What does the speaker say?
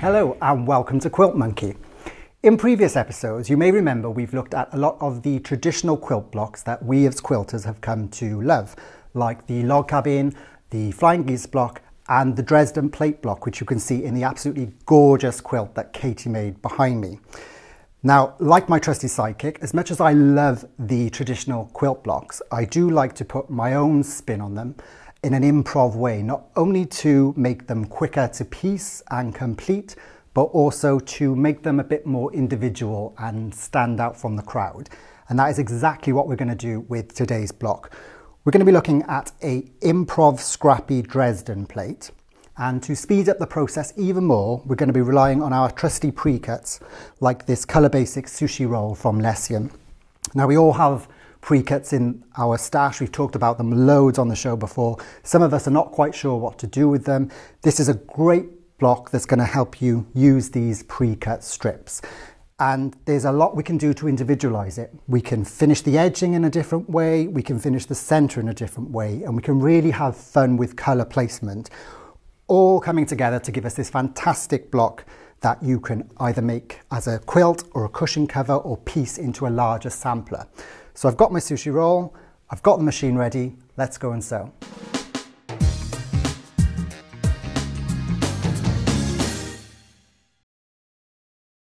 Hello and welcome to Quilt Monkey. In previous episodes, you may remember we've looked at a lot of the traditional quilt blocks that we as quilters have come to love, like the log cabin, the flying geese block, and the Dresden plate block, which you can see in the absolutely gorgeous quilt that Katy made behind me. Now, like my trusty sidekick, as much as I love the traditional quilt blocks, I do like to put my own spin on them in an improv way, not only to make them quicker to piece and complete, but also to make them a bit more individual and stand out from the crowd. And that is exactly what we're going to do with today's block. We're going to be looking at a improv scrappy Dresden plate. And to speed up the process even more, we're going to be relying on our trusty pre-cuts, like this Colour Basic sushi roll from Lecien. Now we all have pre-cuts in our stash. We've talked about them loads on the show before. Some of us are not quite sure what to do with them. This is a great block that's going to help you use these pre-cut strips. And there's a lot we can do to individualize it. We can finish the edging in a different way, we can finish the center in a different way, and we can really have fun with color placement, all coming together to give us this fantastic block that you can either make as a quilt or a cushion cover or piece into a larger sampler. So I've got my sushi roll, I've got the machine ready, let's go and sew.